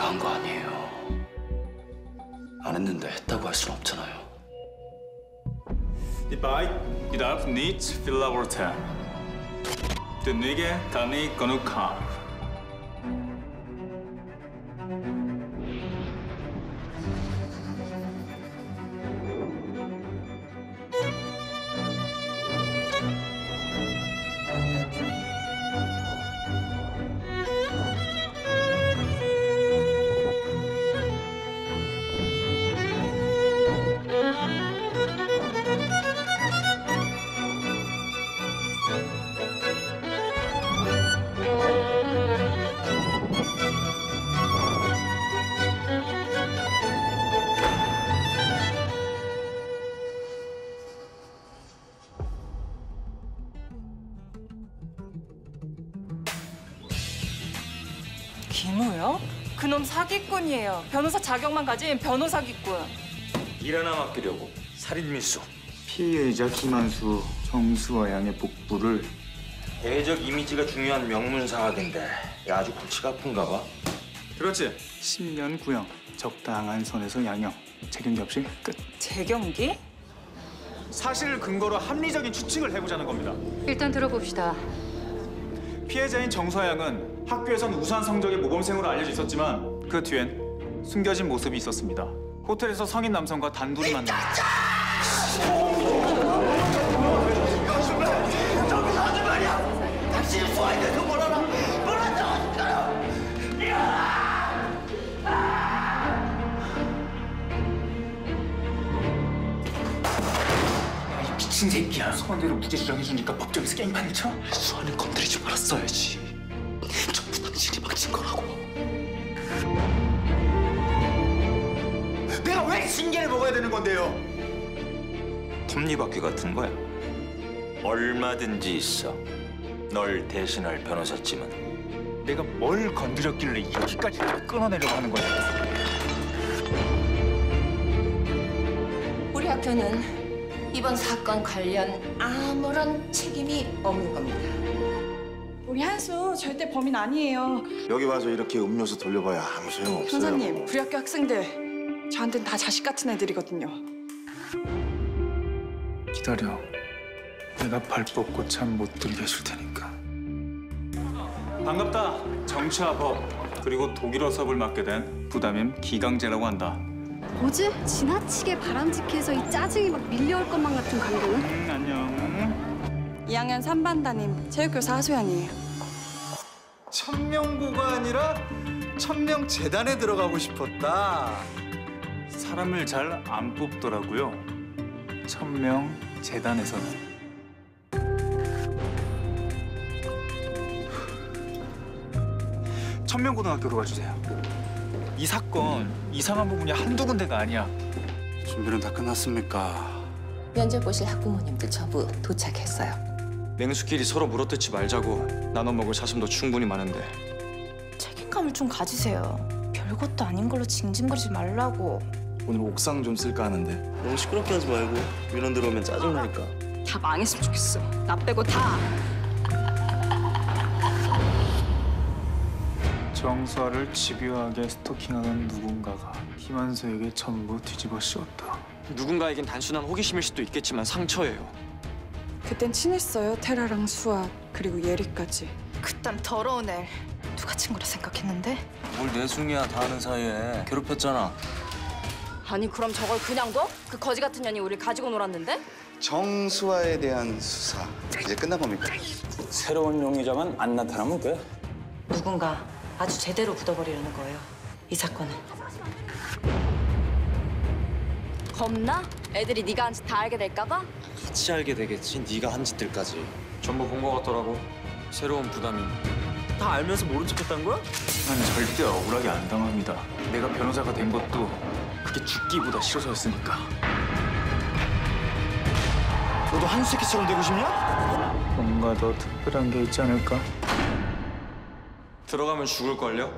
내가 한 거 아니에요. 안 했는데 했다고 할 순 없잖아요. Die Byte darf nicht verlauten. De Nigge kann nicht genug haben. 김우요? 그놈 사기꾼이에요. 변호사 자격만 가진 변호 사기꾼. 일 하나 맡기려고 살인 밀수. 피해자 김한수, 정수와 양의 복부를 대외적 이미지가 중요한 명문 사학인데 야, 아주 골치가 아픈가 봐. 그렇지. 10년 구형, 적당한 선에서 양형, 책임기 없이 끝. 재경기? 사실을 근거로 합리적인 추측을 해보자는 겁니다. 일단 들어봅시다. 피해자인 정서양은 학교에선 우수한 성적의 모범생으로 알려져 있었지만 그 뒤엔 숨겨진 모습이 있었습니다. 호텔에서 성인 남성과 단둘이 만나 미친 새끼야. 소원대로 무죄 주장해주니까 법정에서 게임판을 쳐? 수아는 건드리지 말았어야지. 먹어야 되는 건데요? 톱니바퀴 같은 거야. 얼마든지 있어. 널 대신할 변호사쯤은. 내가 뭘 건드렸길래 다 끊어내려고 하는 거야? 우리 학교는 이번 사건 관련 아무런 책임이 없는 겁니다. 우리 한수 절대 범인 아니에요. 여기 와서 이렇게 음료수 돌려봐야 아무 소용 없어요. 형사님, 우리 학교 학생들 저한텐 다 자식 같은 애들이거든요. 기다려. 내가 발 뻗고 참못 들게 해줄 테니까. 반갑다. 정치와 법 그리고 독일어 수업을 맡게 된 부담임 기강제라고 한다. 뭐지? 지나치게 바람직해서 이 짜증이 막 밀려올 것만 같은 감동은? 음, 안녕. 2학년 3반 담임 체육교사 하소연이에요. 천명고가 아니라 천명재단에 들어가고 싶었다. 사람을 잘 안 뽑더라고요. 천명 재단에서는. 천명고등학교로 가주세요. 이 사건 이상한 부분이 한두 군데가 아니야. 준비는 다 끝났습니까? 면접 보실 학부모님들 전부 도착했어요. 맹수끼리 서로 물어뜯지 말자고 나눠 먹을 사심도 충분히 많은데 책임감을 좀 가지세요. 별것도 아닌 걸로 징징거리지 말라고. 오늘 옥상 좀 쓸까 하는데. 너무 시끄럽게 하지 말고 민원 들어오면 짜증나니까 다 망했으면 좋겠어. 나 빼고 다. 정수아를 집요하게 스토킹하는 누군가가 김한수에게 전부 뒤집어 씌웠다. 누군가에겐 단순한 호기심일 수도 있겠지만 상처예요 그땐 친했어요. 테라랑 수아 그리고 예리까지. 그딴 더러운 애 누가 친구라 생각했는데? 뭘 내숭이야 다 아는 사이에 괴롭혔잖아. 아니 그럼 저걸 그냥 둬? 그 거지 같은 년이 우리 가지고 놀았는데? 정수화에 대한 수사 이제 끝난 겁니까? 새로운 용의자만 안 나타나면 돼. 누군가 아주 제대로 묻어버리려는 거예요. 이 사건은. 겁나? 애들이 네가 한 짓 다 알게 될까 봐? 같이 알게 되겠지 네가 한 짓들까지 전부 본거 같더라고 새로운 부담이 다 알면서 모른 척 했다는 거야? 난 절대 억울하게 안 당합니다. 내가 변호사가 된 것도 그게 죽기보다 싫어서였으니까. 너도 한수 새끼처럼 되고 싶냐? 뭔가 더 특별한 게 있지 않을까? 들어가면 죽을걸요?